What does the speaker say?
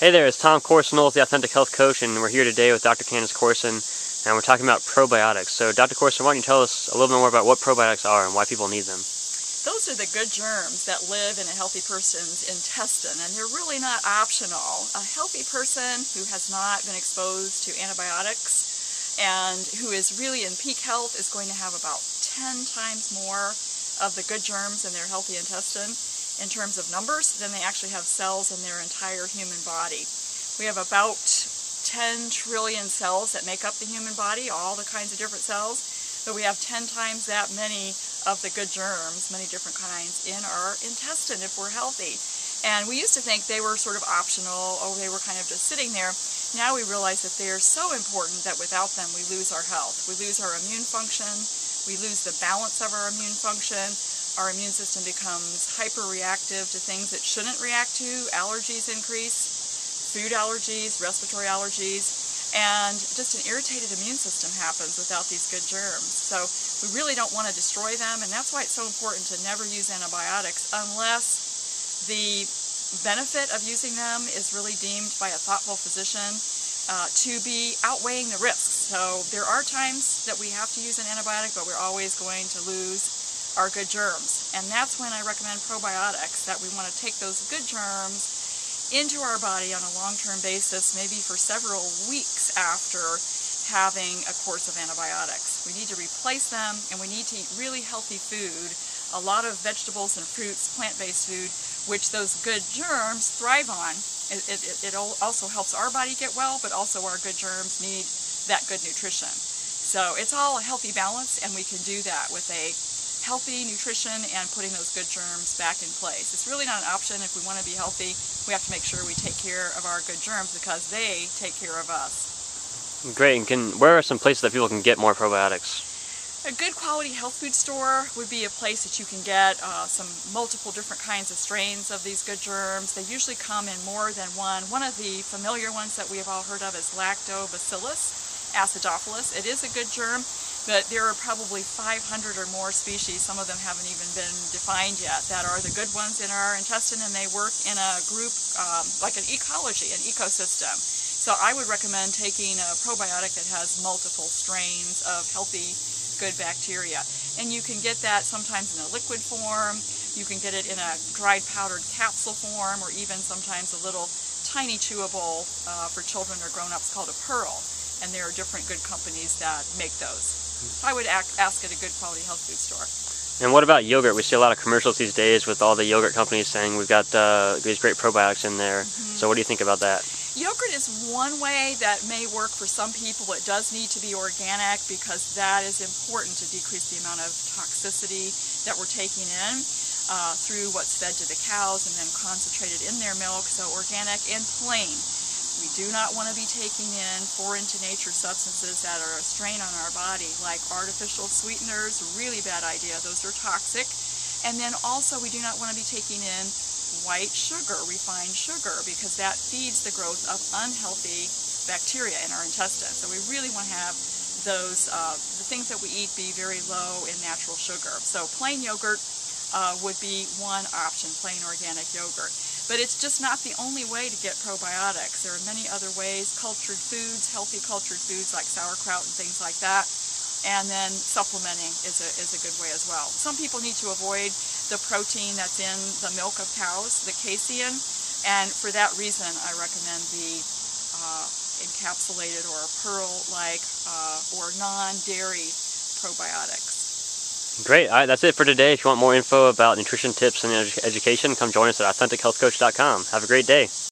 Hey there, it's Tom Corson, the Authentic Health Coach, and we're here today with Dr. Candace Corson, and we're talking about probiotics. So, Dr. Corson, why don't you tell us a little bit more about what probiotics are and why people need them? Those are the good germs that live in a healthy person's intestine, and they're really not optional. A healthy person who has not been exposed to antibiotics and who is really in peak health is going to have about 10 times more of the good germs in their healthy intestine in terms of numbers than they actually have cells in their entire human body. We have about 10 trillion cells that make up the human body, all the kinds of different cells, but we have 10 times that many of the good germs, many different kinds, in our intestine if we're healthy. And we used to think they were sort of optional, or they were kind of just sitting there. Now we realize that they are so important that without them we lose our health. We lose our immune function, we lose the balance of our immune function, our immune system becomes hyper-reactive to things it shouldn't react to. Allergies increase, food allergies, respiratory allergies, and just an irritated immune system happens without these good germs. So we really don't want to destroy them, and that's why it's so important to never use antibiotics unless the benefit of using them is really deemed by a thoughtful physician uh, to be outweighing the risks. So there are times that we have to use an antibiotic, but we're always going to lose are good germs. And that's when I recommend probiotics, that we want to take those good germs into our body on a long-term basis, maybe for several weeks after having a course of antibiotics. We need to replace them and we need to eat really healthy food, a lot of vegetables and fruits, plant-based food, which those good germs thrive on. It, it, it also helps our body get well, but also our good germs need that good nutrition. So it's all a healthy balance and we can do that with a healthy nutrition and putting those good germs back in place. It's really not an option if we want to be healthy. We have to make sure we take care of our good germs because they take care of us. Great. And can where are some places that people can get more probiotics? A good quality health food store would be a place that you can get uh, some multiple different kinds of strains of these good germs. They usually come in more than one. One of the familiar ones that we have all heard of is Lactobacillus acidophilus. It is a good germ but there are probably 500 or more species, some of them haven't even been defined yet, that are the good ones in our intestine and they work in a group um, like an ecology, an ecosystem. So I would recommend taking a probiotic that has multiple strains of healthy, good bacteria. And you can get that sometimes in a liquid form, you can get it in a dried powdered capsule form, or even sometimes a little tiny chewable uh, for children or grown-ups called a pearl. And there are different good companies that make those. I would ask at a good quality health food store. And what about yogurt? We see a lot of commercials these days with all the yogurt companies saying we've got uh, these great probiotics in there. Mm -hmm. So what do you think about that? Yogurt is one way that may work for some people. It does need to be organic because that is important to decrease the amount of toxicity that we're taking in uh, through what's fed to the cows and then concentrated in their milk. So organic and plain we do not want to be taking in foreign to nature substances that are a strain on our body, like artificial sweeteners, really bad idea. Those are toxic. And then also we do not want to be taking in white sugar, refined sugar, because that feeds the growth of unhealthy bacteria in our intestines. So we really want to have those, uh, the things that we eat be very low in natural sugar. So plain yogurt uh, would be one option, plain organic yogurt. But it's just not the only way to get probiotics. There are many other ways, cultured foods, healthy cultured foods like sauerkraut and things like that. And then supplementing is a, is a good way as well. Some people need to avoid the protein that's in the milk of cows, the casein, and for that reason I recommend the uh, encapsulated or pearl-like uh, or non-dairy probiotics. Great. All right, that's it for today. If you want more info about nutrition tips and education, come join us at AuthenticHealthCoach.com. Have a great day.